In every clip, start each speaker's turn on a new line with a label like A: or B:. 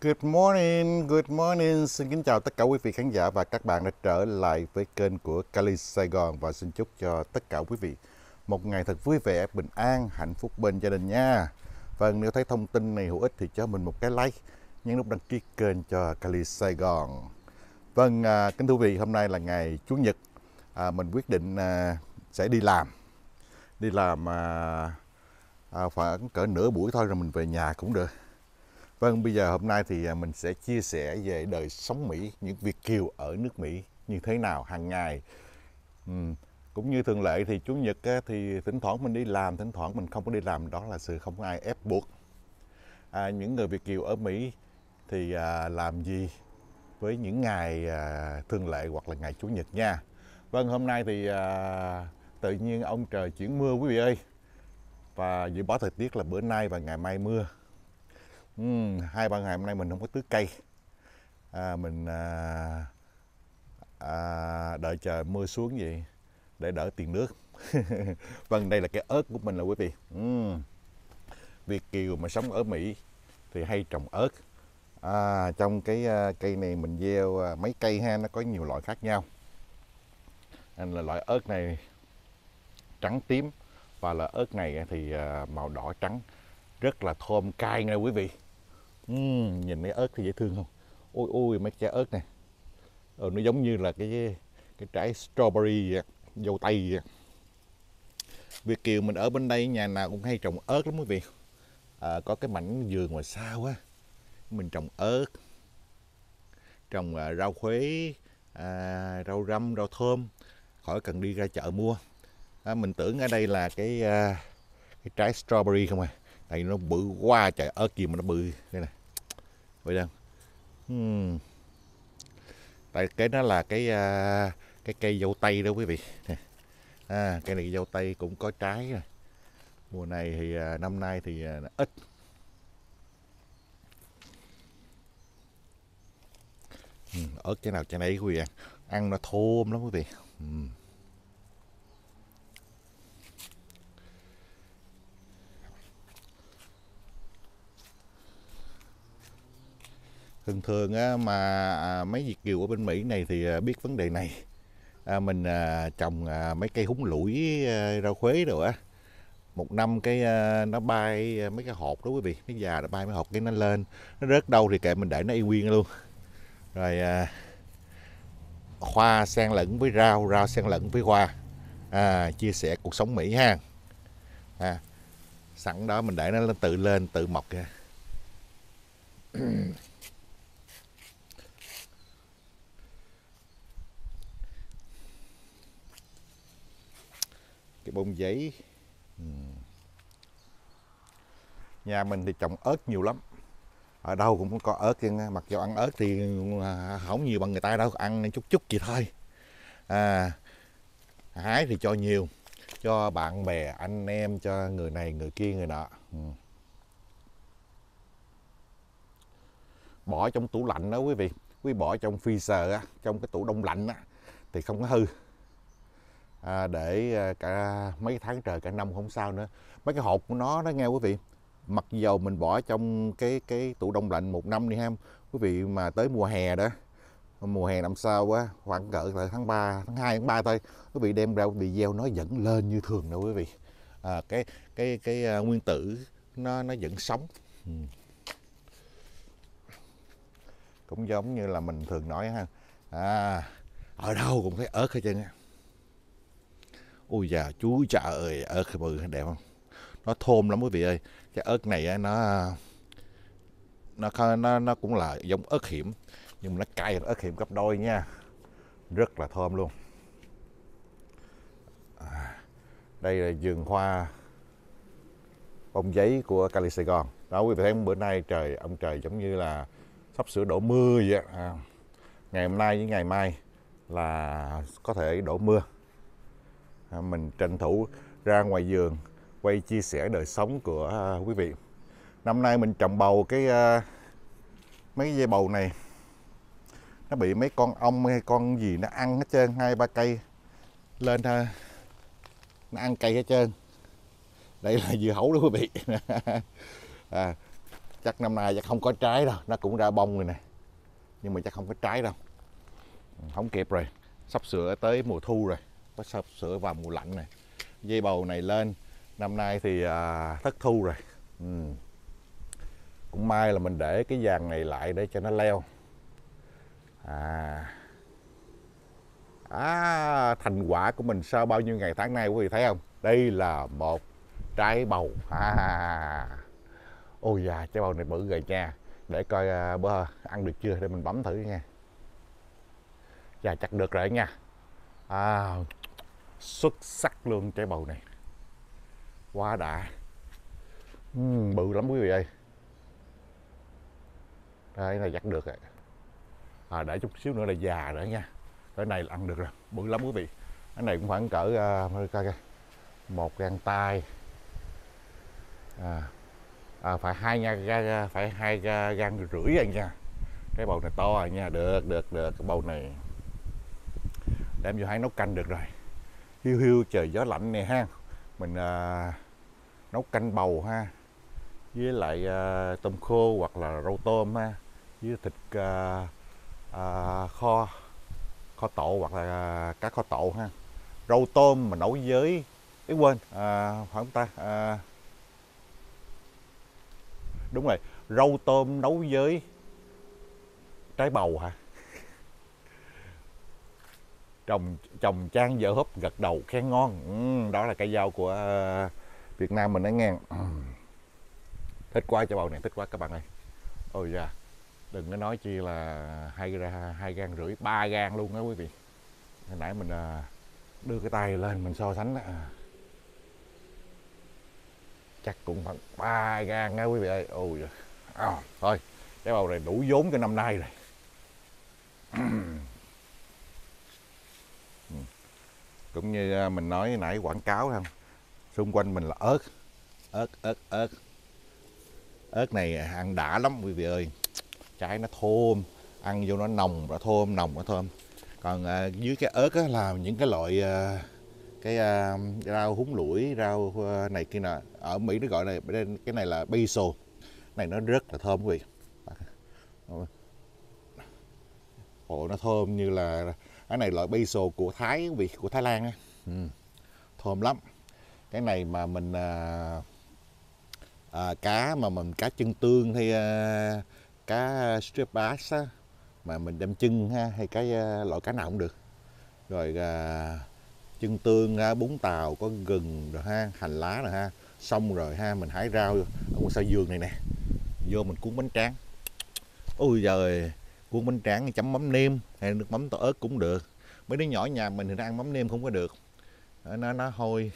A: Good morning, good morning. Xin kính chào tất cả quý vị khán giả và các bạn đã trở lại với kênh của Cali Sài Gòn và xin chúc cho tất cả quý vị một ngày thật vui vẻ, bình an, hạnh phúc bên gia đình nha. Vâng, nếu thấy thông tin này hữu ích thì cho mình một cái like, nhấn nút đăng ký kênh cho Cali Sài Gòn. Vâng, à, kính thưa quý vị, hôm nay là ngày Chủ nhật. À, mình quyết định à, sẽ đi làm. Đi làm à, à, khoảng cỡ nửa buổi thôi rồi mình về nhà cũng được. Vâng, bây giờ hôm nay thì à, mình sẽ chia sẻ về đời sống Mỹ, những Việt kiều ở nước Mỹ như thế nào hàng ngày. Ừ. cũng như thường lệ thì chủ nhật thì thỉnh thoảng mình đi làm, thỉnh thoảng mình không có đi làm, đó là sự không ai ép buộc. À, những người Việt kiều ở Mỹ thì à, làm gì với những ngày à, thường lệ hoặc là ngày chủ nhật nha. Vâng, hôm nay thì à, tự nhiên ông trời chuyển mưa quý vị ơi. Và dự báo thời tiết là bữa nay và ngày mai mưa uhm, hai ba ngày hôm nay mình không có tưới cây. À, mình à, à, đợi chờ mưa xuống vậy để đỡ tiền nước. Vâng đây là cái ớt của mình là quý vị. Uhm. Việt kiều mà sống ở Mỹ thì hay trồng ớt. À, trong cái à, cây này mình gieo à, mấy cây ha nó có nhiều loại khác nhau. Nên là loại ớt này trắng tím và là ớt này thì à, màu đỏ trắng rất là thơm cay nha quý vị uhm, nhìn mấy ớt thì dễ thương không ôi ôi mấy trái ớt này ờ, nó giống như là cái cái trái strawberry vậy, dâu tây vậy. Việt kiều mình ở bên đây nhà nào cũng hay trồng ớt lắm quý vị à, có cái mảnh vườn ngoài xa quá mình trồng ớt trồng à, rau khuế à, rau răm rau thơm khỏi cần đi ra chợ mua à, mình tưởng ở đây là cái à, cái trái strawberry không à đây nó bự quá trời ớt gì mà nó bự đây này? Vậy không hmm. tại cái đó là cái uh, cái cây dâu tây đó quý vị Nè. à, cây này dâu tây cũng có trái rồi mùa này thì uh, năm nay thì uh, ít ừ, ớt cái nào trái nấy quý vị ăn ăn nó thơm lắm quý vị ừ. Thường thường á, mà à, mấy Việt kiều ở bên Mỹ này thì à, biết vấn đề này. À, mình à, trồng à, mấy cây húng lủi à, rau khuế rồi á. Một năm cái à, nó bay à, mấy cái hột đó quý vị nó già nó bay mấy hột cái nó lên. Nó rớt đâu thì kệ mình để nó y nguyên luôn. Rồi à, hoa xen lẫn với rau rau xen lẫn với hoa. À, chia sẻ cuộc sống Mỹ ha. À, sẵn đó mình để nó tự lên tự mọc kìa cái bông giấy. Nhà mình thì trồng ớt nhiều lắm. Ở đâu cũng có ớt mặc dù ăn ớt thì không nhiều bằng người ta đâu ăn chút chút gì thôi. À, hái thì cho nhiều cho bạn bè anh em cho người này người kia người nọ. Ừ. bỏ trong tủ lạnh đó quý vị quý bỏ trong freezer á trong cái tủ đông lạnh á thì không có hư à, để à, cả mấy tháng trời cả năm không sao nữa. Mấy cái hộp của nó đó nghe quý vị. Mặc dầu mình bỏ trong cái cái tủ đông lạnh một năm đi ha. Quý vị mà tới mùa hè đó mùa hè năm sau á khoảng cỡ là tháng 3, tháng 2, tháng 3 thôi quý vị đem ra bị gieo nó vẫn lên như thường đâu quý vị. À, cái cái cái à, nguyên tử nó nó vẫn sống. Ừ. cũng giống như là mình thường nói ha. À, ở đâu cũng thấy ớt hết trơn á ôi già chú chả ơi ớt bự đẹp không? Nó thơm lắm quý vị ơi. Cái ớt này nó nó nó nó cũng là giống ớt hiểm nhưng mà nó cay hơn ớt hiểm gấp đôi nha. Rất là thơm luôn. À, đây là vườn hoa bông giấy của Cali Sài Gòn. Đó quý vị thấy bữa nay trời ông trời giống như là sắp sửa đổ mưa vậy à, ngày hôm nay với ngày mai là có thể đổ mưa. À, mình tranh thủ ra ngoài vườn quay chia sẻ đời sống của à, quý vị. Năm nay mình trồng bầu cái à, mấy dây bầu này. Nó bị mấy con ong hay con gì nó ăn hết trơn hai ba cây lên thôi nó ăn cây hết trơn. Đây là dưa hấu đó quý vị. À, chắc năm nay chắc không có trái đâu nó cũng ra bông rồi nè. Nhưng mà chắc không có trái đâu. Ừ, không kịp rồi sắp sửa tới mùa thu rồi có sắp sửa vào mùa lạnh này. Dây bầu này lên. Năm nay thì à, thất thu rồi. Ừ. cũng may là mình để cái vàng này lại để cho nó leo. À. À thành quả của mình sau bao nhiêu ngày tháng nay quý vị thấy không? Đây là một trái bầu. À ôi da trái bầu này bự rồi nha. Để coi à, uh, bơ ăn được chưa? Để mình bấm thử nha. Dạ chắc được rồi nha. À, xuất sắc luôn trái bầu này. Quá đã. Uhm, bự lắm quý vị ơi. Đây này giặt được rồi. À, để chút xíu nữa là già nữa nha. Cái này là ăn được rồi. Bự lắm quý vị. Cái này cũng khoảng cỡ uh, một găng tay. À, à, phải hai nha phải hai gan rưỡi rồi nha. Cái bầu này to rồi nha. Được được được. Cái bầu này đem vô hai nấu canh được rồi hiu hiu trời gió lạnh nè ha. Mình à, nấu canh bầu ha. Với lại à, tôm khô hoặc là rau tôm ha. Với thịt à, à, kho kho tộ hoặc là à, cá kho tộ ha. Rau tôm mà nấu với ý quên à, phải không ta? À, đúng rồi. Rau tôm nấu với trái bầu hả? Trồng trồng trang vợ húp gật đầu khen ngon ừ, đó là cây dao của ờ, Việt Nam mình đã nghe ừ. thích quá cho bầu này thích quá các bạn ơi ôi da đừng có nói chi là hai hai gan rưỡi ba gan luôn đó quý vị hồi nãy mình ờ, đưa cái tay lên mình so sánh đó. À, chắc cũng khoảng ba gan nha quý vị ơi ôi da. À, thôi cái bầu này đủ vốn cho năm nay rồi cũng như à, mình nói nãy quảng cáo không xung quanh mình là ớt ớt ớt ớt. Ớt này ăn đã lắm quý vị ơi. Trái nó thơm ăn vô nó nồng và thơm nồng và thơm. Còn à, dưới cái ớt á, là những cái loại à, cái à, rau húng lủi rau à, này kia nè ở mỹ nó gọi này cái này là basil. Này nó rất là thơm quý vị. Ồ nó thơm như là cái này loại basil của thái vị của thái lan á. Ừ. thơm lắm. Cái này mà mình à, à, cá mà mình cá chân tương hay à, cá strip bass á, mà mình đem chân ha hay cái à, loại cá nào cũng được. Rồi à, chân tương à, bún tàu có gừng rồi ha hành lá rồi ha. Xong rồi ha mình hái rau ở ngoài sau giường này nè vô mình cuốn bánh tráng. Ôi giời cuốn bánh tráng chấm mắm nêm hay nước mắm tỏi ớt cũng được. Mấy đứa nhỏ nhà mình thì nó ăn mắm nêm không có được. Ờ, nó nó hôi.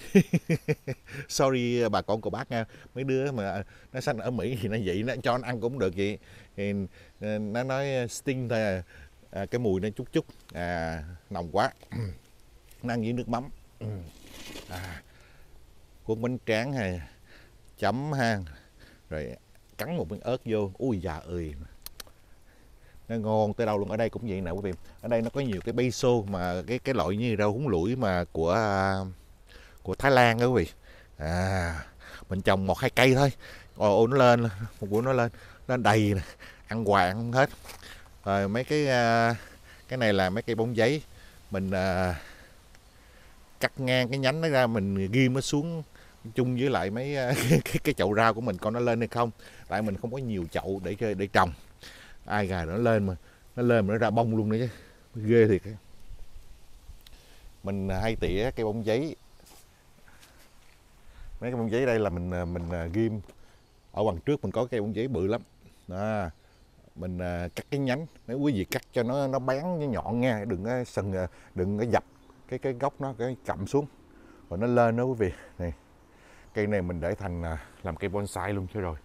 A: Sorry ờ, bà con cô bác nha. Mấy đứa mà ờ, nó sanh ở mỹ thì nó vậy nó cho nó ăn cũng được vậy. Thì nó nói sting thôi à. à, cái mùi nó chút chút. À, nồng quá. Nó ăn với nước mắm. À, cuốn bánh tráng hay chấm ha. Rồi cắn một miếng ớt vô. Ui già ơi nó ngon tới đâu luôn. Ở đây cũng vậy nè quý vị. Ở đây nó có nhiều cái bay mà cái cái loại như rau húng lủi mà của à, của Thái Lan đó quý vị. À mình trồng một hai cây thôi. Ồ nó lên một bữa nó lên. Nó đầy nè ăn hoài không hết. Rồi mấy cái à, cái này là mấy cây bông giấy. Mình à, cắt ngang cái nhánh nó ra mình ghim nó xuống chung với lại mấy à, cái, cái chậu rau của mình coi nó lên hay không. Tại mình không có nhiều chậu để để trồng ai gà nó lên mà, nó lên mà nó ra bông luôn nữa chứ. Ghê thiệt mình à, hay tỉa cây bông giấy. Mấy cái bông giấy đây là mình à, mình à, ghim. Ở bằng trước mình có cây bông giấy bự lắm. Đó. Mình cắt cái nhánh. Nếu quý vị cắt cho nó nó bén, nó nhọn nha. Đừng có sần đừng có dập cái cái gốc nó, cái cầm xuống. Rồi nó lên đó quý vị. Này, cây này mình để thành làm cây bonsai luôn chứ rồi.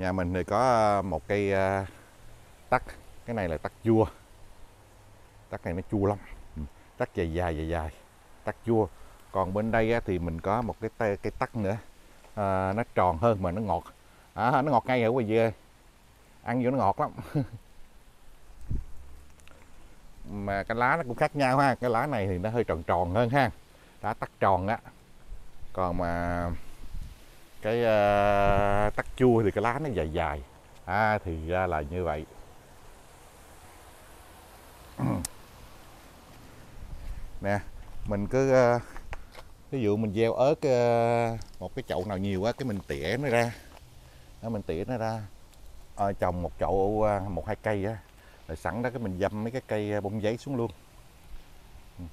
A: Nhà mình thì có ờ, một cây ờ, tắc. Cái này là tắc chua tắc này nó chua lắm. Ừ, tắc dài dài dài dài. Tắc chua còn bên đây thì mình có một cái cây, cây tắc nữa. À, nó tròn hơn mà nó ngọt. À, nó ngọt ngay ở ngoài dưa ăn vô nó ngọt lắm. Mà cái lá nó cũng khác nhau ha. Cái lá này thì nó hơi tròn tròn hơn ha. Lá tắc tròn á. Còn mà cái uh, tắc chua thì cái lá nó dài dài. À, thì ra là như vậy. Nè mình cứ uh, ví dụ mình gieo ớt uh, một cái chậu nào nhiều quá cái mình tỉa nó ra. Đó, mình tỉa nó ra. À, trồng một chậu uh, một hai cây á rồi sẵn đó cái mình dâm mấy cái cây bông giấy xuống luôn. Ừ.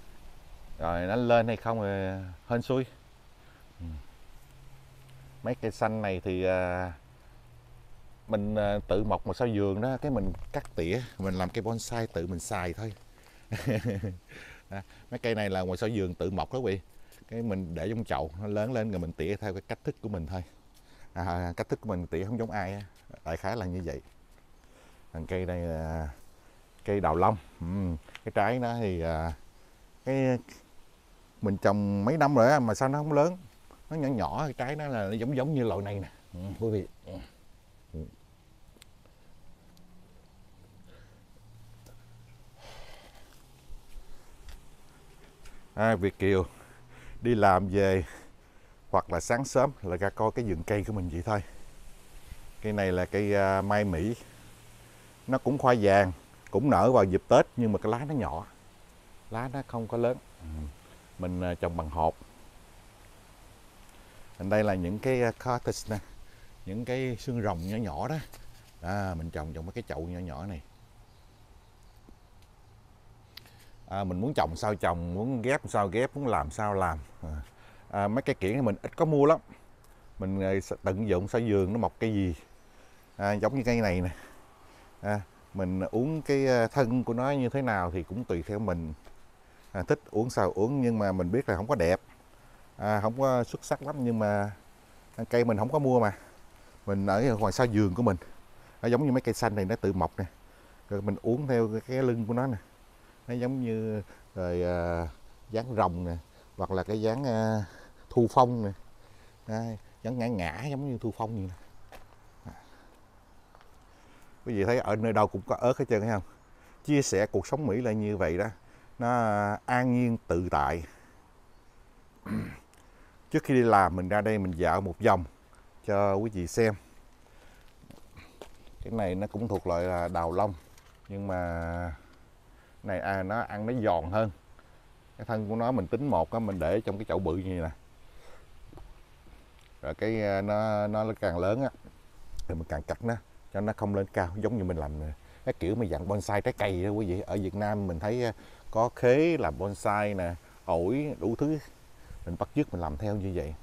A: Rồi nó lên hay không rồi hên xui. Ừ mấy cây xanh này thì à, mình à, tự mọc một sau vườn đó cái mình cắt tỉa mình làm cây bonsai tự mình xài thôi. À, mấy cây này là ngoài sau vườn tự mọc đó quý vị. Cái mình để trong chậu nó lớn lên rồi mình tỉa theo cái cách thức của mình thôi. À, à cách thức của mình tỉa không giống ai đại khái là như vậy. Thằng cây đây là cây đào long ừ. cái trái nó thì à, cái mình trồng mấy năm rồi mà sao nó không lớn nó nhỏ nhỏ cái trái nó là nó giống giống như loại này nè. Ừ, quý vị. Ừ. ừ. à, Việt Kiều đi làm về hoặc là sáng sớm là ra coi cái vườn cây của mình vậy thôi. Cây này là cây uh, mai Mỹ. Nó cũng khoai vàng cũng nở vào dịp Tết nhưng mà cái lá nó nhỏ. Lá nó không có lớn. Ừ. Mình à, trồng bằng hộp thành đây là những cái ờ, uh, cottage nè những cái xương rồng nhỏ nhỏ đó. À, mình trồng trong mấy cái chậu nhỏ nhỏ này. À, mình muốn trồng sao trồng muốn ghép sao ghép muốn làm sao làm. À, à, mấy cái kiển thì mình ít có mua lắm. Mình ờ, tận dụng sao giường nó mọc cái gì. À, giống như cây này nè. À, mình uống cái ờ, thân của nó như thế nào thì cũng tùy theo mình. À, thích uống sao uống nhưng mà mình biết là không có đẹp à, không có xuất sắc lắm nhưng mà cây mình không có mua mà. Mình ở ngoài sau vườn của mình. Nó giống như mấy cây xanh này nó tự mọc nè. Rồi mình uống theo cái lưng của nó nè. Nó giống như rồi à, dáng rồng nè hoặc là cái dáng à, thu phong nè. À, dáng ngã ngã giống như thu phong vậy nè. À. Quý vị thấy ở nơi đâu cũng có ớt hết trơn thấy không? Chia sẻ cuộc sống mỹ là như vậy đó. Nó à, an nhiên tự tại trước khi đi làm mình ra đây mình dạo một vòng cho quý vị xem. Cái này nó cũng thuộc loại là đào long nhưng mà này à, nó ăn nó giòn hơn. Cái thân của nó mình tính một á mình để trong cái chậu bự như này nè. Rồi cái à, nó nó càng lớn á thì mình càng cắt nó cho nó không lên cao giống như mình làm cái kiểu mà dạng bonsai trái cây đó quý vị. Ở Việt Nam mình thấy à, có khế làm bonsai nè ổi đủ thứ mình bắt chước mình làm theo như vậy.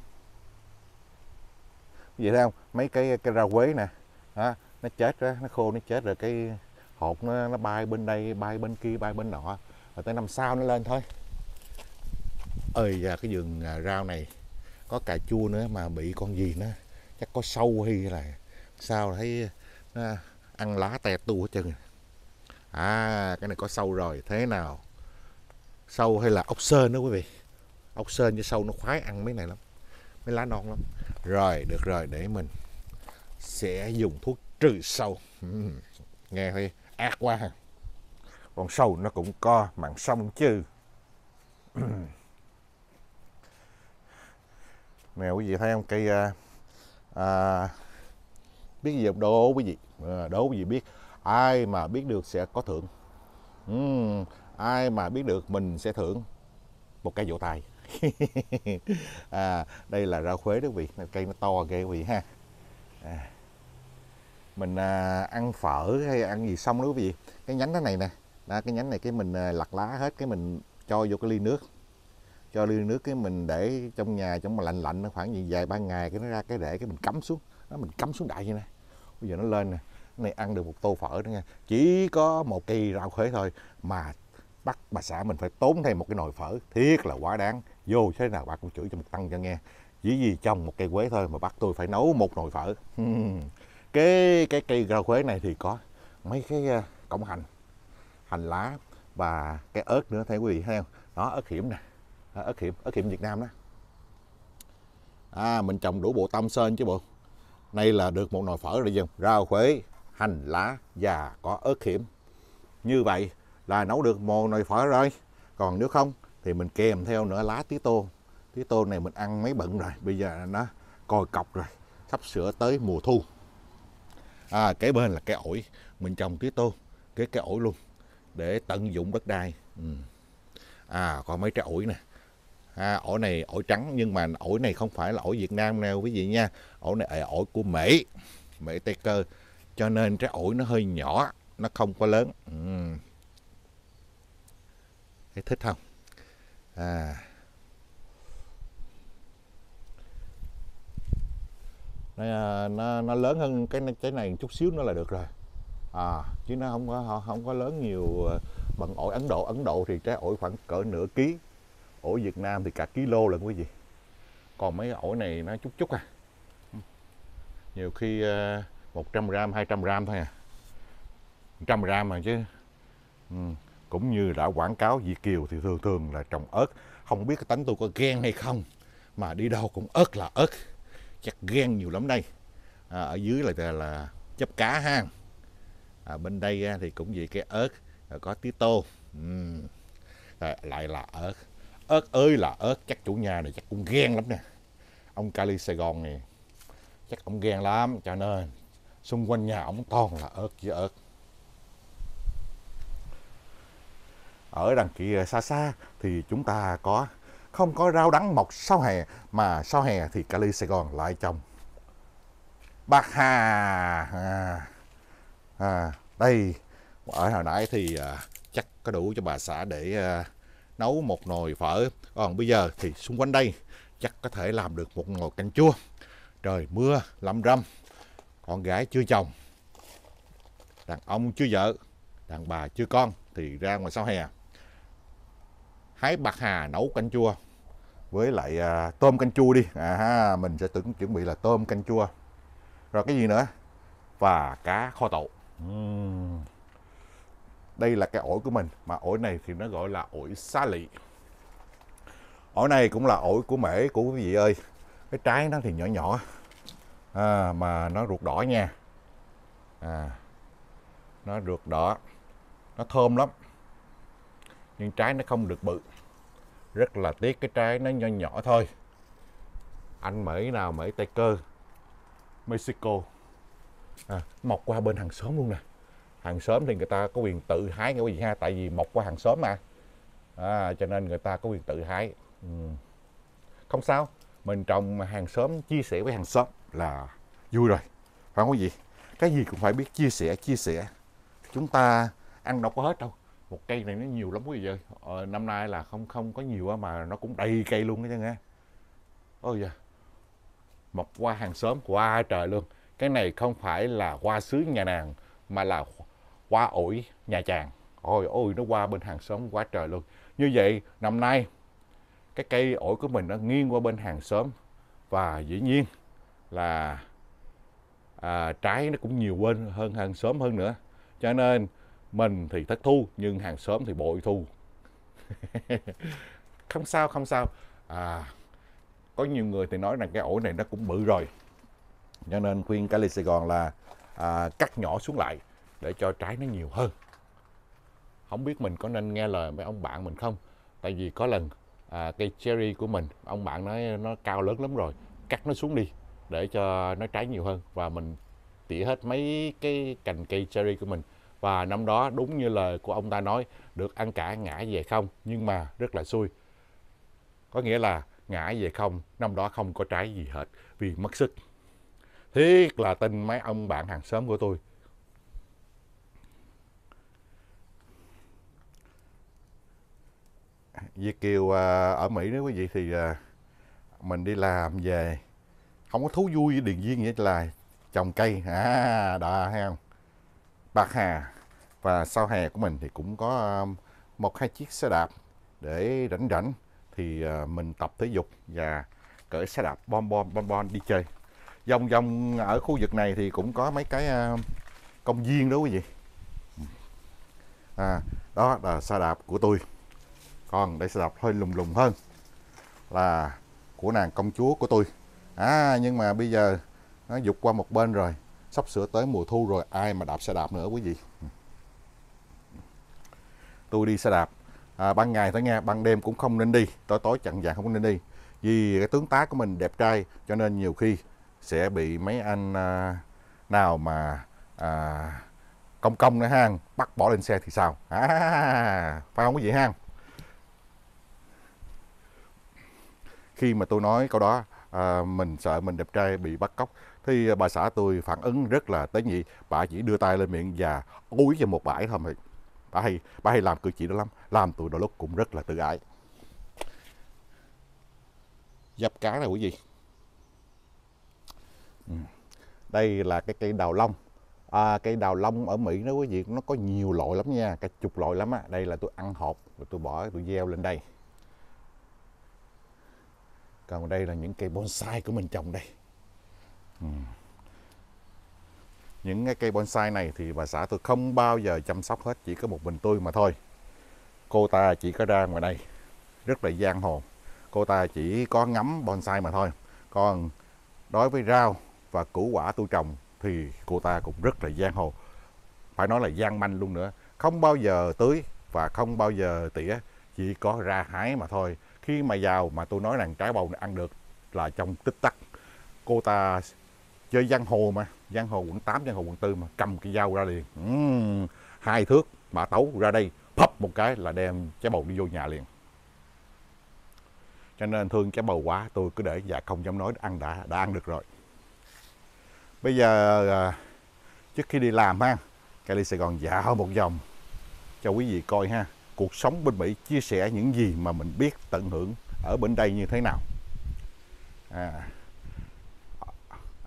A: Vậy thấy không? Mấy cái cái rau quế nè đó, nó chết đó, nó khô nó chết rồi cái hột nó, nó bay bên đây bay bên kia bay bên nọ. Rồi tới năm sau nó lên thôi. Ơi và cái vườn à, rau này có cà chua nữa mà bị con gì nó chắc có sâu hay là sao thấy nó ăn lá tè tu hết trơn. À cái này có sâu rồi thế nào? Sâu hay là ốc sên đó quý vị? Ốc sên với sâu nó khoái ăn mấy này lắm mấy lá non lắm. Rồi được rồi để mình sẽ dùng thuốc trừ sâu. Uhm, nghe thôi ác quá ha. Con sâu nó cũng co mạng sông chứ. Nè quý vị thấy không? Cây à, à, biết gì không? Đố quý vị. À, đố quý vị biết. Ai mà biết được sẽ có thưởng. Uhm, ai mà biết được mình sẽ thưởng một cây vỗ tay. à, đây là rau khuế đó quý vị. Cây nó to ghê quý vị ha. À mình à, ăn phở hay ăn gì xong đó quý vị. Cái nhánh đó này nè. Đó, cái nhánh này cái mình à, lặt lá hết cái mình cho vô cái ly nước. Cho ly nước cái mình để trong nhà trong mà lạnh lạnh nó khoảng gì vài ba ngày cái nó ra cái để cái mình cắm xuống. Nó mình cắm xuống đại như này bây giờ nó lên nè. Này ăn được một tô phở đó nha. Chỉ có một cây rau khuế thôi mà bắt bà xã mình phải tốn thêm một cái nồi phở. Thiết là quá đáng vô, thế nào bà cũng chửi cho một tăng cho nghe. Chỉ vì trong một cây quế thôi mà bắt tôi phải nấu một nồi phở. Hmm. Cái cái cây rau quế này thì có mấy cái ờ, cọng hành. Hành lá và cái ớt nữa thấy quý vị thấy không? Đó, ớt hiểm nè. Ớt hiểm ớt hiểm Việt Nam đó. À mình trồng đủ bộ tâm sơn chứ bộ. Này là được một nồi phở rồi dừng rau quế, hành lá và có ớt hiểm. Như vậy là nấu được một nồi phở rồi. Còn nếu không thì mình kèm theo nữa lá tí tô. Tí tô này mình ăn mấy bận rồi bây giờ nó coi cọc rồi sắp sửa tới mùa thu. À, kế bên là cái ổi mình trồng tí tô kế cái ổi luôn để tận dụng đất đai. Ừ. à có mấy trái ổi nè. À, ổi này ổi trắng nhưng mà ổi này không phải là ổi Việt Nam nè quý vị nha. Ổi này là ổi của Mỹ Mỹ Tây Cơ. Cho nên trái ổi nó hơi nhỏ nó không có lớn. Ừ. Thấy thích không? À. Nó, à, nó, nó lớn hơn cái cái này chút xíu nữa là được rồi. À chứ nó không có không có lớn nhiều à, bằng ổi Ấn Độ. Ấn Độ thì trái ổi khoảng cỡ nửa ký. Ổi Việt Nam thì cả ký lô lận quý vị. Còn mấy ổi này nó chút chút à. Nhiều khi à, 100 ờ, gram 200 gram thôi à. 100 gram mà chứ. Ừ cũng như đã quảng cáo Việt Kiều thì thường thường là trồng ớt. Không biết cái tánh tôi có ghen hay không mà đi đâu cũng ớt là ớt. Chắc ghen nhiều lắm đây. À, ở dưới là là chấp cá ha. À, bên đây à, thì cũng vậy cái ớt rồi có tí tô. Uhm. rồi à, lại là ớt. Ớt ơi là ớt chắc chủ nhà này chắc cũng ghen lắm nè. Ông Cali Sài Gòn này chắc ông ghen lắm. Cho nên xung quanh nhà ông toàn là ớt với ớt. Ở đằng kia xa xa thì chúng ta có không có rau đắng mọc sau hè mà sau hè thì Cali Sài Gòn lại trồng. Bạc hà à, à, đây ở hồi nãy thì à, chắc có đủ cho bà xã để à, nấu một nồi phở. Còn bây giờ thì xung quanh đây chắc có thể làm được một nồi canh chua. Trời mưa lâm râm con gái chưa chồng đàn ông chưa vợ đàn bà chưa con thì ra ngoài sau hè hái bạc hà nấu canh chua với lại à, tôm canh chua đi. À mình sẽ tưởng chuẩn bị là tôm canh chua. Rồi cái gì nữa? Và cá kho tàu. Uhm. đây là cái ổi của mình mà ổi này thì nó gọi là ổi xá lị. Ổi này cũng là ổi của mễ của quý vị ơi. Cái trái nó thì nhỏ nhỏ à, mà nó ruột đỏ nha. À, nó ruột đỏ nó thơm lắm. Nhưng trái nó không được bự rất là tiếc cái trái nó nhỏ nhỏ thôi. Anh mễ nào mễ tây cơ? Mexico. À, mọc qua bên hàng xóm luôn nè. Hàng xóm thì người ta có quyền tự hái nghe quý vị ha? Tại vì mọc qua hàng xóm mà. À, cho nên người ta có quyền tự hái. Ừ. không sao. Mình trồng hàng xóm chia sẻ với hàng xóm là vui rồi. Phải không quý vị? Cái gì cũng phải biết chia sẻ chia sẻ. Chúng ta ăn đâu có hết đâu một cây này nó nhiều lắm quý vị ơi. Ờ, năm nay là không không có nhiều mà nó cũng đầy cây luôn đó nha nghe. Ôi dạ mọc qua hàng xóm qua trời luôn. Cái này không phải là hoa sứ nhà nàng mà là hoa ổi nhà chàng. Ôi ôi nó qua bên hàng xóm quá trời luôn. Như vậy năm nay cái cây ổi của mình nó nghiêng qua bên hàng xóm. Và dĩ nhiên là à, trái nó cũng nhiều hơn hơn hàng xóm hơn nữa. Cho nên mình thì thất thu nhưng hàng xóm thì bội thu. Không sao không sao. À, có nhiều người thì nói rằng cái ổ này nó cũng bự rồi. Cho nên khuyên Cali Sài Gòn là à, cắt nhỏ xuống lại để cho trái nó nhiều hơn. Không biết mình có nên nghe lời mấy ông bạn mình không? Tại vì có lần à, cây cherry của mình ông bạn nói nó cao lớn lắm rồi cắt nó xuống đi để cho nó trái nhiều hơn. Và mình tỉa hết mấy cái cành cây cherry của mình và năm đó đúng như lời của ông ta nói, được ăn cả ngã về không, nhưng mà rất là xui. Có nghĩa là ngã về không, năm đó không có trái gì hết, vì mất sức. Thiết là tin mấy ông bạn hàng xóm của tôi. Việt Kiều à, ở Mỹ nếu quý vị thì à, mình đi làm về, không có thú vui với điền viên nghĩa là trồng cây. À đó thấy không? Bạc hà và sau hè của mình thì cũng có um, một hai chiếc xe đạp để rảnh rảnh. Thì ờ, mình tập thể dục và cởi xe đạp bom bom bom bom đi chơi. Vòng vòng ở khu vực này thì cũng có mấy cái ờ, công viên đó quý vị. Ừ. À, đó là xe đạp của tôi. Còn đây xe đạp hơi lùng lùng hơn là của nàng công chúa của tôi. À nhưng mà bây giờ nó dục qua một bên rồi. Sắp sửa tới mùa thu rồi ai mà đạp xe đạp nữa quý vị? Ừ tôi đi xe đạp. À, ban ngày thôi nha ban đêm cũng không nên đi. Tối tối chặn dạng không nên đi. Vì cái tướng tá của mình đẹp trai cho nên nhiều khi sẽ bị mấy anh à, nào mà à, công công nữa hang bắt bỏ lên xe thì sao? À, phải không quý vị hang khi mà tôi nói câu đó à, mình sợ mình đẹp trai bị bắt cóc thì bà xã tôi phản ứng rất là tế nhị. Bà chỉ đưa tay lên miệng và úi cho một bãi thôi bà hay bà hay làm cử chỉ đó lắm. Làm tôi đôi lúc cũng rất là tự ái. Dập cá này quý vị đây là cái cây đào long. À, cây đào long ở mỹ nó quý vị nó có nhiều loại lắm nha cả chục loại lắm á. Đây là tôi ăn hộp rồi tôi bỏ tôi gieo lên đây. Còn đây là những cây bonsai của mình trồng đây. Ừ những cái cây bonsai này thì bà xã tôi không bao giờ chăm sóc hết, chỉ có một mình tôi mà thôi. Cô ta chỉ có ra ngoài đây, rất là giang hồ. Cô ta chỉ có ngắm bonsai mà thôi. Còn đối với rau và củ quả tôi trồng thì cô ta cũng rất là giang hồ. Phải nói là gian manh luôn nữa. Không bao giờ tưới và không bao giờ tỉa, chỉ có ra hái mà thôi. Khi mà vào mà tôi nói rằng trái bầu này ăn được là trong tích tắc. Cô ta chơi giang hồ mà giang hồ quận 8 giang hồ quận 4 mà cầm cái dao ra liền. Uhm, hai thước mã tấu ra đây phấp một cái là đem trái bầu đi vô nhà liền. Cho nên thương trái bầu quá tôi cứ để dạ không dám nói ăn đã đã ăn được rồi. Bây giờ à, trước khi đi làm ha Cali Sài Gòn dạo một vòng cho quý vị coi ha cuộc sống bên Mỹ chia sẻ những gì mà mình biết tận hưởng ở bên đây như thế nào. À,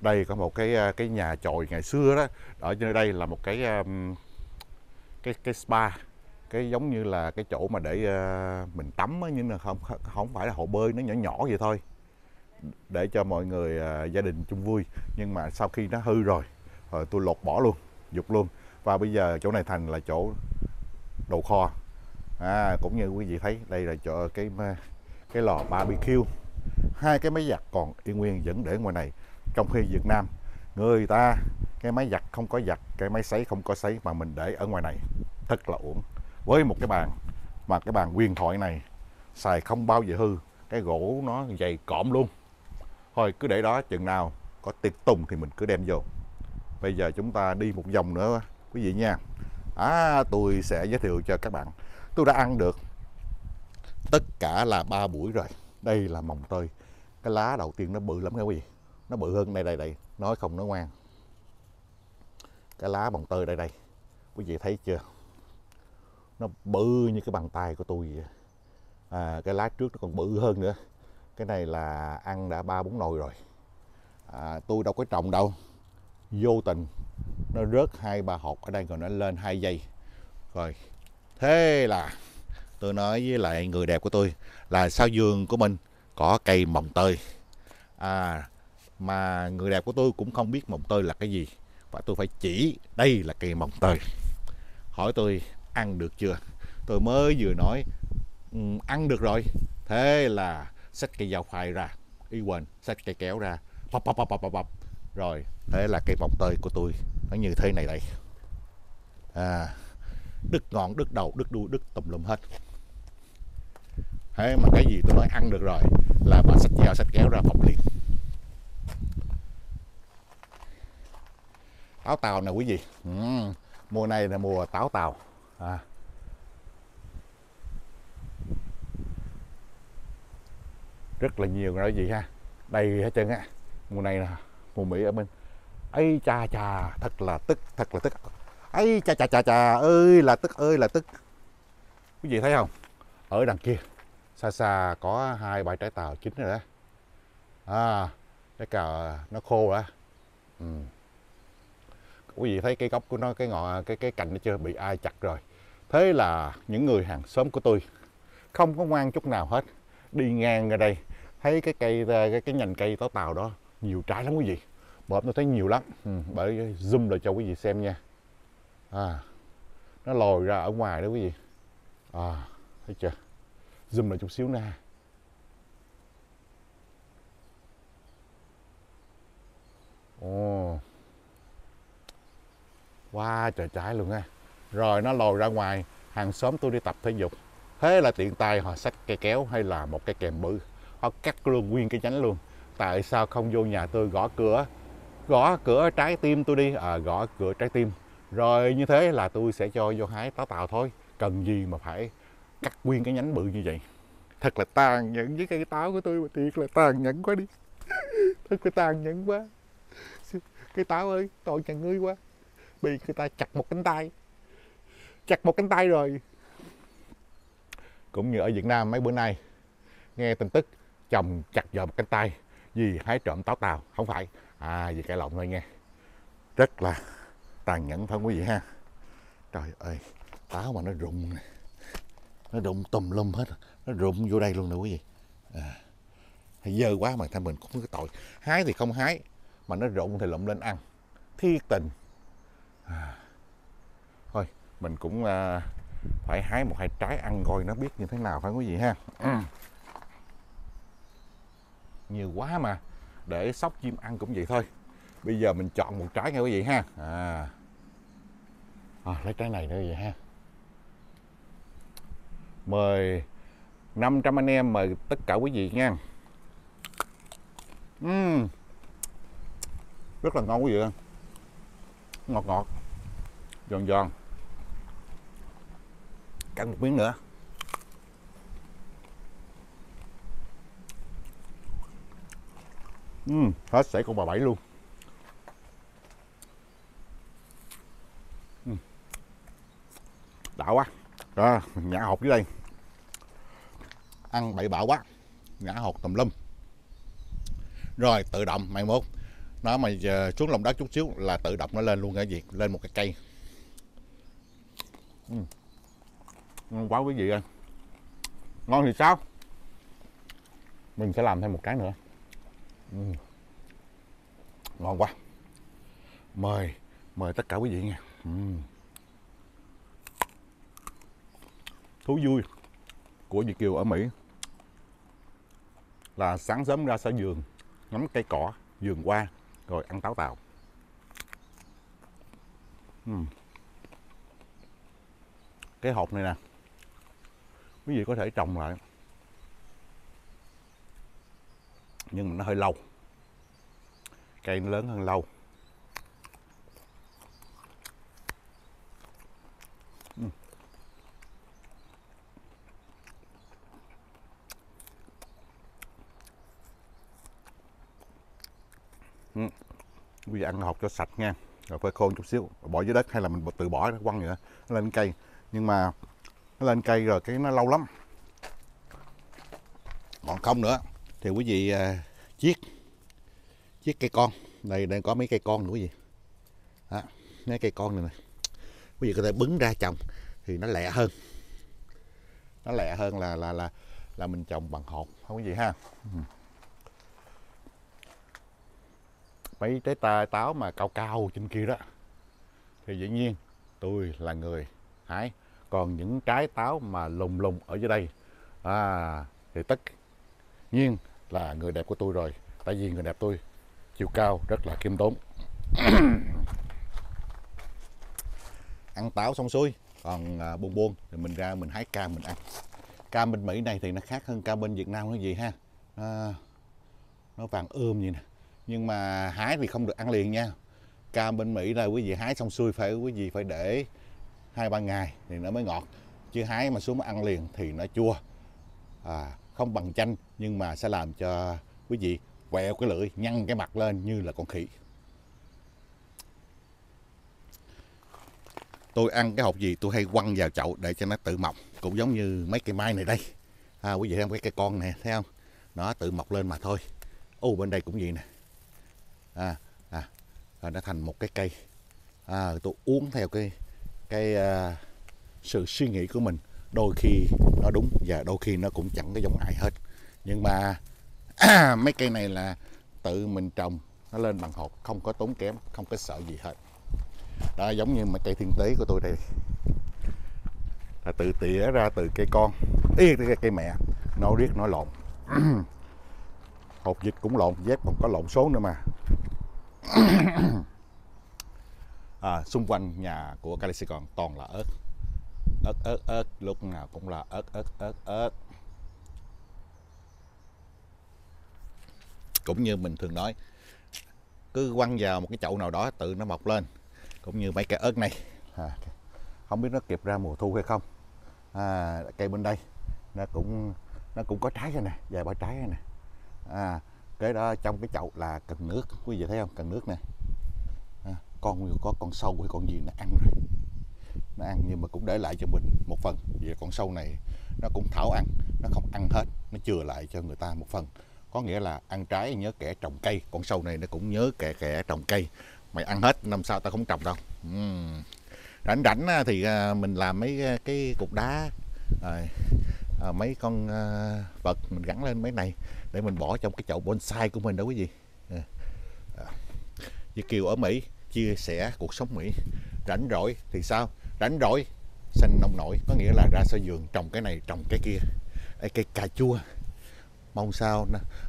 A: đây có một cái ờ, cái nhà chòi ngày xưa đó. Ở nơi đây là một cái cái cái spa. Cái giống như là cái chỗ mà để ờ, mình tắm ấy, nhưng mà không không phải là hồ bơi nó nhỏ nhỏ vậy thôi. Để cho mọi người ờ, gia đình chung vui. Nhưng mà sau khi nó hư rồi rồi tôi lột bỏ luôn dục luôn. Và bây giờ chỗ này thành là chỗ đồ kho. À, cũng như quý vị thấy đây là chỗ cái cái lò barbecue. Hai cái máy giặt còn y nguyên vẫn để ngoài này trong khi Việt Nam. Người ta, cái máy giặt không có giặt, cái máy sấy không có sấy mà mình để ở ngoài này, thật là uổng. Với một cái bàn, mà cái bàn quyền thoại này xài không bao giờ hư, cái gỗ nó dày cọm luôn. Thôi, cứ để đó, chừng nào có tiệc tùng thì mình cứ đem vô. Bây giờ chúng ta đi một vòng nữa, quý vị nha. À tôi sẽ giới thiệu cho các bạn. Tôi đã ăn được tất cả là ba buổi rồi. Đây là mồng tơi. Cái lá đầu tiên nó bự lắm nghe quý vị nó bự hơn đây đây đây. Nói không nói ngoan. Cái lá mồng tơi đây đây. Quý vị thấy chưa? Nó bự như cái bàn tay của tôi vậy. À, cái lá trước nó còn bự hơn nữa. Cái này là ăn đã ba bốn nồi rồi. À, tôi đâu có trồng đâu. Vô tình nó rớt hai ba hột ở đây rồi nó lên hai giây. Rồi thế là tôi nói với lại người đẹp của tôi là sau giường của mình có cây mồng tơi? À mà người đẹp của tôi cũng không biết mồng tơi là cái gì. Và tôi phải chỉ đây là cây mồng tơi. Hỏi tôi ăn được chưa? Tôi mới vừa nói um, ăn được rồi. Thế là xách cây dao khoai ra. Ý quên xách cây kéo ra. Bập bập bập bập bập rồi thế là cây mồng tơi của tôi nó như thế này đây. À đứt ngọn đứt đầu đứt đuôi đứt tùm lum hết. Thế mà cái gì tôi nói ăn được rồi là bà xách dao xách kéo ra phòng liền. Táo tàu nè quý vị. Ừ, mùa này là mùa táo tàu. À. rất là nhiều rồi gì ha. Đây hết trơn á. Mùa này là mùa mỹ ở bên. Ấy cha cha, thật là tức, thật là tức. Ấy cha cha cha cha, ơi là tức, ơi là tức. Quý vị thấy không? Ở đằng kia, xa xa có hai bãi trái tàu chính rồi đó. À cái cờ nó khô rồi ừ quý vị thấy cái gốc của nó cái ngọn cái cái cành nó chưa bị ai chặt rồi. Thế là những người hàng xóm của tôi không có ngoan chút nào hết. Đi ngang ra đây thấy cái cây cái cái nhành cây táo tàu đó nhiều trái lắm quý vị. Bợp tôi thấy nhiều lắm. Ừ, bởi zoom lại cho quý vị xem nha. À, nó lồi ra ở ngoài đó quý vị. À, thấy chưa? Zoom lại chút xíu nè. Ồ wow trời trái luôn á, rồi nó lồi ra ngoài. Hàng xóm tôi đi tập thể dục. Thế là tiện tay họ xách cây kéo hay là một cái kèm bự. Họ cắt luôn nguyên cái nhánh luôn. Tại sao không vô nhà tôi gõ cửa? Gõ cửa trái tim tôi đi. À, gõ cửa trái tim. Rồi như thế là tôi sẽ cho vô hái táo tàu thôi. Cần gì mà phải cắt nguyên cái nhánh bự như vậy? Thật là tàn nhẫn với cây táo của tôi mà thiệt là tàn nhẫn quá đi. Thật là tàn nhẫn quá. Cây táo ơi tội nhà ngươi quá bị người ta chặt một cánh tay. Chặt một cánh tay rồi. Cũng như ở Việt Nam mấy bữa nay nghe tin tức chồng chặt vợ một cánh tay vì hái trộm táo tàu. Không phải. À vì cãi lộn thôi nghe. Rất là tàn nhẫn phải không quý vị ha? Trời ơi táo mà nó rụng nè. Nó rụng tùm lum hết. Nó rụng vô đây luôn nè quý vị. À, dơ quá mà thay mình cũng có cái tội. Hái thì không hái mà nó rụng thì lụm lên ăn. Thiệt tình. À. thôi mình cũng à, phải hái một hai trái ăn coi nó biết như thế nào phải quý vị ha. Ừ. nhiều quá mà để sóc chim ăn cũng vậy thôi. Bây giờ mình chọn một trái nha quý vị ha. À, à lấy trái này nữa vậy ha. Mời 500 anh em mời tất cả quý vị nha. Uhm. rất là ngon quý vị ngọt ngọt giòn giòn. Cắn một miếng nữa. Uhm, hết sảy con bà bảy luôn. Uhm. đã quá. Rồi nhả hột dưới đây. Ăn bậy bạ quá. Ngã hột tùm lum. Rồi tự động mai mốt. Nó mà xuống lòng đất chút xíu là tự động nó lên luôn cái gì? Lên một cái cây Ừ. ngon quá quý vị ơi. Ngon thì sao? Mình sẽ làm thêm một cái nữa. Uhm. ngon quá. Mời mời tất cả quý vị nha uhm. Ừ. thú vui của Việt Kiều ở Mỹ là sáng sớm ra sau giường ngắm cây cỏ, vườn hoa, rồi ăn táo tàu. Uhm cái hộp này nè. Quý vị có thể trồng lại. Nhưng mà nó hơi lâu. Cây nó lớn hơn lâu. Ừ. Ừ. Quý vị ăn hột cho sạch nha. Rồi phơi khô chút xíu. Bỏ dưới đất hay là mình tự bỏ nó quăng vậy đó. Lên cây nhưng mà nó lên cây rồi cái nó lâu lắm. Còn không nữa thì quý vị uh, chiết chiết cây con. Đây đang có mấy cây con nữa quý vị. Đó, mấy cây con này nè. Quý vị có thể bứng ra trồng thì nó lẹ hơn. Nó lẹ hơn là là là là mình trồng bằng hột không có gì ha? Ừ. Mấy trái ta táo mà cao cao trên kia đó thì dĩ nhiên tôi là người Đấy. còn những trái táo mà lùng lùng ở dưới đây à, thì tất nhiên là người đẹp của tôi rồi. Tại vì người đẹp tôi chiều cao rất là khiêm tốn. Ăn táo xong xuôi còn à, buồn buồn thì mình ra mình hái cam mình ăn. Cam bên Mỹ này thì nó khác hơn cam bên Việt Nam nó gì ha? À, nó vàng ươm vậy nè. Nhưng mà hái thì không được ăn liền nha. Cam bên Mỹ là quý vị hái xong xuôi phải quý vị phải để hai ba ngày thì nó mới ngọt. Chứ hái mà xuống ăn liền thì nó chua. À, không bằng chanh nhưng mà sẽ làm cho quý vị quẹo cái lưỡi nhăn cái mặt lên như là con khỉ. Tôi ăn cái hột gì tôi hay quăng vào chậu để cho nó tự mọc cũng giống như mấy cây mai này đây. À, quý vị thấy không? Cái cây con này thấy không? Nó tự mọc lên mà thôi. Ô bên đây cũng vậy nè. À, à, à, nó thành một cái cây. À, tôi uống theo cái cái uh, sự suy nghĩ của mình. Đôi khi nó đúng và đôi khi nó cũng chẳng có giống ai hết. Nhưng mà mấy cây này là tự mình trồng nó lên bằng hột không có tốn kém không có sợ gì hết. Đó giống như mà cây thiên tế của tôi đây. Là tự tỉa ra từ cây con ý cây, cây mẹ nó riết nó lộn. Hột dịch cũng lộn dép còn có lộn số nữa mà. à, xung quanh nhà của Cali Sài Gòn toàn là ớt. Ớt ớt ớt lúc nào cũng là ớt ớt ớt ớt. Cũng như mình thường nói cứ quăng vào một cái chậu nào đó tự nó mọc lên cũng như mấy cây ớt này. À, không biết nó kịp ra mùa thu hay không. À, cây bên đây nó cũng nó cũng có trái rồi nè vài ba trái rồi nè. À, cái đó trong cái chậu là cần nước. Quý vị thấy không? Cần nước nè con có con sâu hay con gì nó ăn rồi. Nó ăn nhưng mà cũng để lại cho mình một phần. Vì con sâu này nó cũng thảo ăn nó không ăn hết nó chừa lại cho người ta một phần. Có nghĩa là ăn trái nhớ kẻ trồng cây. Con sâu này nó cũng nhớ kẻ kẻ trồng cây. Mày ăn hết năm sau tao không trồng đâu. Uhm. rảnh rảnh thì à, mình làm mấy à, cái cục đá. Rồi à, mấy con à, vật mình gắn lên mấy này để mình bỏ trong cái chậu bonsai của mình đó quý vị. À. Ờ. Như Kiều ở Mỹ chia sẻ cuộc sống Mỹ. Rảnh rỗi thì sao? Rảnh rỗi xanh nông nổi có nghĩa là ra sau giường trồng cái này trồng cái kia. Ê, cây cà chua mong sao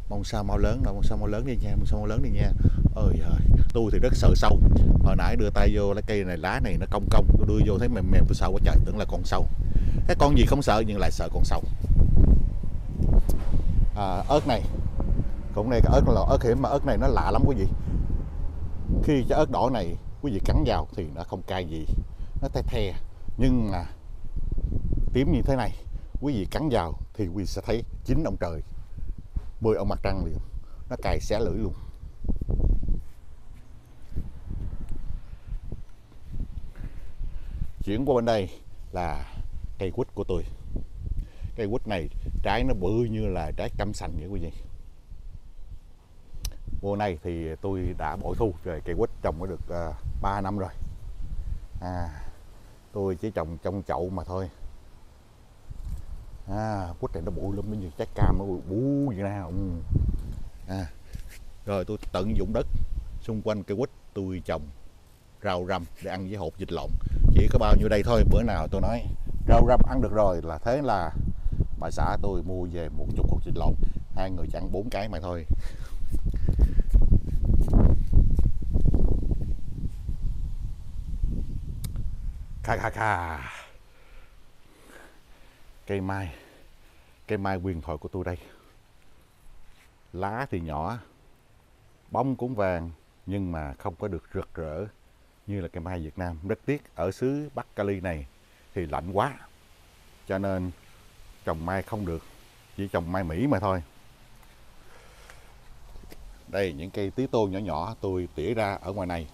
A: mong sao mau lớn mong sao mau lớn đi nha mong sao mau lớn đi nha. Ơi trời tôi thì rất sợ sâu. Hồi nãy đưa tay vô lá cây này lá này nó cong cong tôi đưa vô thấy mềm mềm tôi sợ quá trời tưởng là con sâu. Cái con gì không sợ nhưng lại sợ con sâu. À, ớt này cũng này cái ớt là ớt hiểm mà ớt này nó lạ lắm quý vị khi trái ớt đỏ này quý vị cắn vào thì nó không cay gì, nó the the. Nhưng mà tím như thế này, quý vị cắn vào thì quý vị sẽ thấy chín ông trời bơi ông mặt trăng liền, nó cài xé lưỡi luôn. Chuyển qua bên đây là cây quýt của tôi. Cây quýt này trái nó bự như là trái cam sành vậy quý vị mùa này thì tôi đã bội thu về cây quýt trồng mới được ờ, uh, 3 năm rồi. À, tôi chỉ trồng trong chậu mà thôi. À, quýt này nó bụi lắm nó như trái cam nó bú như nào ừ. à, rồi tôi tận dụng đất xung quanh cây quýt tôi trồng rau răm để ăn với hột vịt lộn. Chỉ có bao nhiêu đây thôi bữa nào tôi nói rau răm ăn được rồi là thế là bà xã tôi mua về một chục hột vịt lộn. Hai người chặn bốn cái mà thôi. Kha kha kha. Cây mai. Cây mai quyền thoại của tôi đây. Lá thì nhỏ, bông cũng vàng, nhưng mà không có được rực rỡ như là cây mai Việt Nam. Rất tiếc, ở xứ Bắc Cali này thì lạnh quá, cho nên trồng mai không được, chỉ trồng mai Mỹ mà thôi. Đây, những cây tí tô nhỏ nhỏ tôi tỉa ra ở ngoài này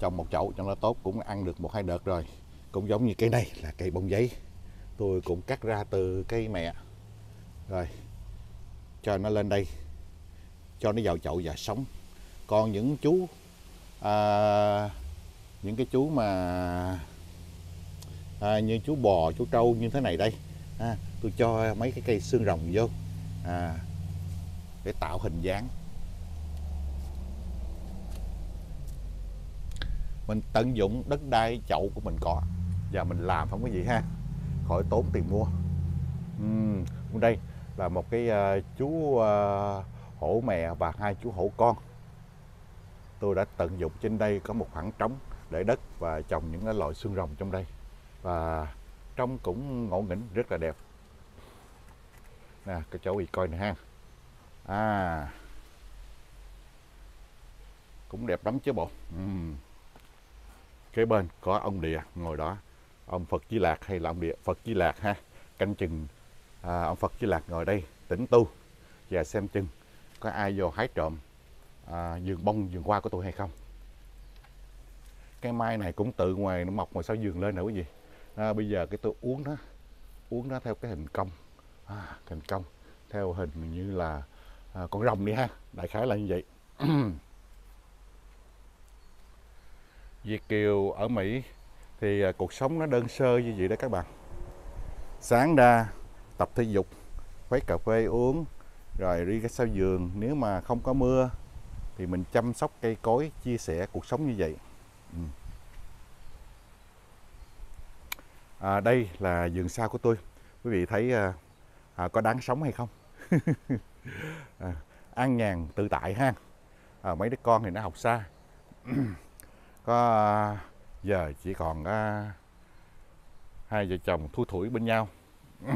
A: trồng một chậu cho nó tốt cũng ăn được một hai đợt rồi. Cũng giống như cây này là cây bông giấy. Tôi cũng cắt ra từ cây mẹ. Rồi cho nó lên đây. Cho nó vào chậu và sống. Còn những chú à, những cái chú mà à, như chú bò chú trâu như thế này đây. À, tôi cho mấy cái cây xương rồng vô. À, để tạo hình dáng. Mình tận dụng đất đai chậu của mình có. Và mình làm không có gì ha. Khỏi tốn tiền mua. Uhm, đây là một cái uh, chú uh, hổ mẹ và hai chú hổ con. Tôi đã tận dụng trên đây có một khoảng trống để đất và trồng những cái loại xương rồng trong đây. Và trong cũng ngộ nghĩnh rất là đẹp. Nè cái chỗ gì coi nè ha. À. Cũng đẹp lắm chứ bộ. Uhm kế bên có ông địa ngồi đó. Ông Phật chí Lạc hay là ông địa Phật chí Lạc ha? Canh chừng à, ông Phật chí Lạc ngồi đây tĩnh tu và xem chừng có ai vô hái trộm à, giường bông giường hoa của tôi hay không. Cái mai này cũng tự ngoài nó mọc ngoài sau giường lên nữa quý vị. À, bây giờ cái tôi uống nó uống nó theo cái hình cong à, hình cong theo hình như là à, con rồng đi ha. Đại khái là như vậy. Việt Kiều ở Mỹ thì à, cuộc sống nó đơn sơ như vậy đó các bạn. Sáng ra tập thể dục khuấy cà phê uống rồi đi cái sau giường. Nếu mà không có mưa thì mình chăm sóc cây cối chia sẻ cuộc sống như vậy. À, đây là vườn sau của tôi. Quý vị thấy à, à, có đáng sống hay không? À, an nhàn tự tại ha. À, mấy đứa con thì nó học xa. có ờ, giờ chỉ còn có hai vợ chồng thu thủi bên nhau.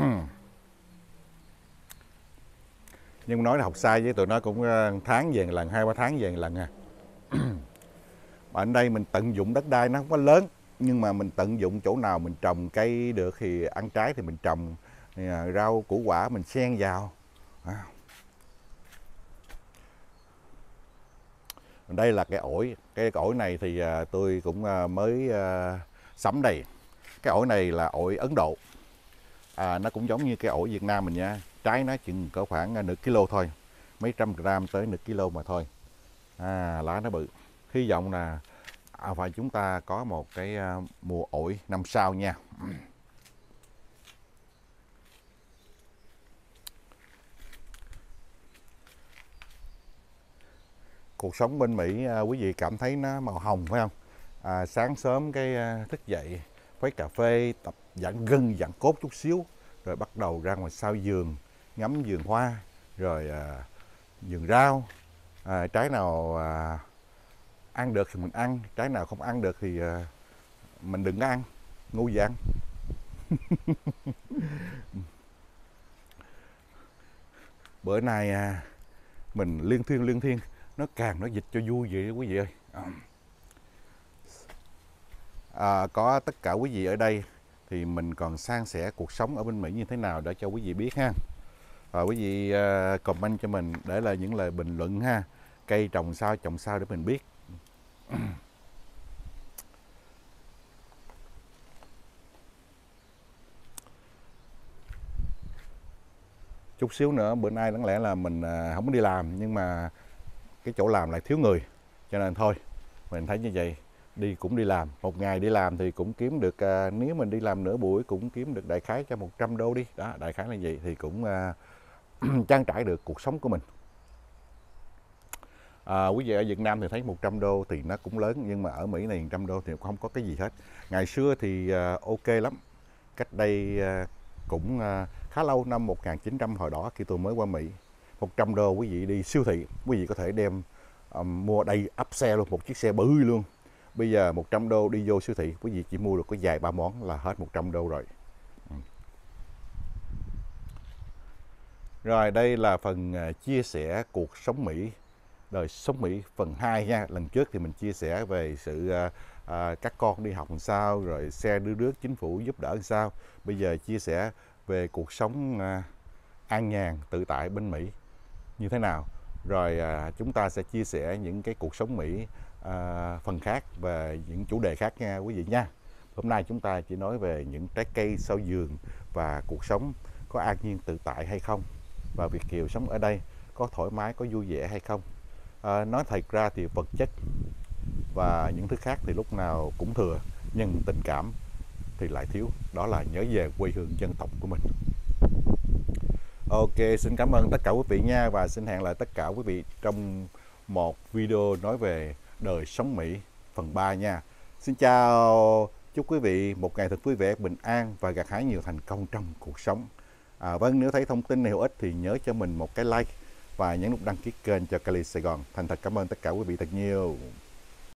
A: Nhưng nói là học sai với tụi nó cũng ờ, tháng về lần, hai ba tháng về lần à. Mà ở đây mình tận dụng đất đai nó không có lớn, nhưng mà mình tận dụng chỗ nào mình trồng cây được thì ăn trái thì mình trồng rau củ quả mình xen vào. Đây là cái ổi. Cái ổi này thì à, tôi cũng à, mới à, sắm đây. Cái ổi này là ổi Ấn Độ. À, nó cũng giống như cái ổi Việt Nam mình nha. Trái nó chừng có khoảng nửa kilo thôi. Mấy trăm gram tới nửa kilo mà thôi. À, lá nó bự. Hy vọng là à, phải chúng ta có một cái mùa ổi năm sau nha. Cuộc sống bên Mỹ à, quý vị cảm thấy nó màu hồng phải không? À, sáng sớm cái à, thức dậy quấy cà phê tập giãn gân giãn cốt chút xíu rồi bắt đầu ra ngoài sau giường ngắm vườn hoa rồi à, vườn rau. À, trái nào à, ăn được thì mình ăn trái nào không ăn được thì à, mình đừng ăn ngu gì ăn. Bữa nay à, mình liên thiên liên thiên nó càng nó dịch cho vui vậy đó quý vị ơi. À, có tất cả quý vị ở đây thì mình còn san sẻ cuộc sống ở bên Mỹ như thế nào để cho quý vị biết ha. Và quý vị uh, comment cho mình để lại những lời bình luận ha. Cây trồng sao trồng sao để mình biết. Chút xíu nữa bữa nay đáng lẽ là mình uh, không đi làm nhưng mà cái chỗ làm lại thiếu người. Cho nên thôi mình thấy như vậy đi cũng đi làm. Một ngày đi làm thì cũng kiếm được à, nếu mình đi làm nửa buổi cũng kiếm được đại khái cho 100 đô đi. Đó đại khái là vậy thì cũng à, trang trải được cuộc sống của mình. À, quý vị ở Việt Nam thì thấy 100 đô thì nó cũng lớn nhưng mà ở Mỹ này 100 đô thì không có cái gì hết. Ngày xưa thì à, ok lắm. Cách đây à, cũng à, khá lâu năm 1900 hồi đó khi tôi mới qua Mỹ. 100 đô quý vị đi siêu thị quý vị có thể đem um, mua đầy ắp xe luôn một chiếc xe bự luôn. Bây giờ 100 đô đi vô siêu thị quý vị chỉ mua được có vài ba món là hết 100 đô rồi. Ừ. Rồi đây là phần ờ, chia sẻ cuộc sống Mỹ đời sống Mỹ phần 2 nha. Lần trước thì mình chia sẻ về sự uh, uh, các con đi học làm sao rồi xe đưa rước chính phủ giúp đỡ làm sao. Bây giờ chia sẻ về cuộc sống uh, an nhàn tự tại bên Mỹ như thế nào. Rồi à, chúng ta sẽ chia sẻ những cái cuộc sống Mỹ à, phần khác và những chủ đề khác nha quý vị nha. Hôm nay chúng ta chỉ nói về những trái cây sau giường và cuộc sống có an nhiên tự tại hay không và Việt Kiều sống ở đây có thoải mái có vui vẻ hay không. À, nói thật ra thì vật chất và những thứ khác thì lúc nào cũng thừa nhưng tình cảm thì lại thiếu. Đó là nhớ về quê hương dân tộc của mình. Ok, xin cảm ơn tất cả quý vị nha và xin hẹn lại tất cả quý vị trong một video nói về đời sống Mỹ phần 3 nha. Xin chào, chúc quý vị một ngày thật vui vẻ, bình an và gặt hái nhiều thành công trong cuộc sống. À, vâng, nếu thấy thông tin này hữu ích thì nhớ cho mình một cái like và nhấn nút đăng ký kênh cho Cali Sài Gòn. Thành thật cảm ơn tất cả quý vị thật nhiều.